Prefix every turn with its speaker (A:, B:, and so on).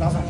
A: لحظة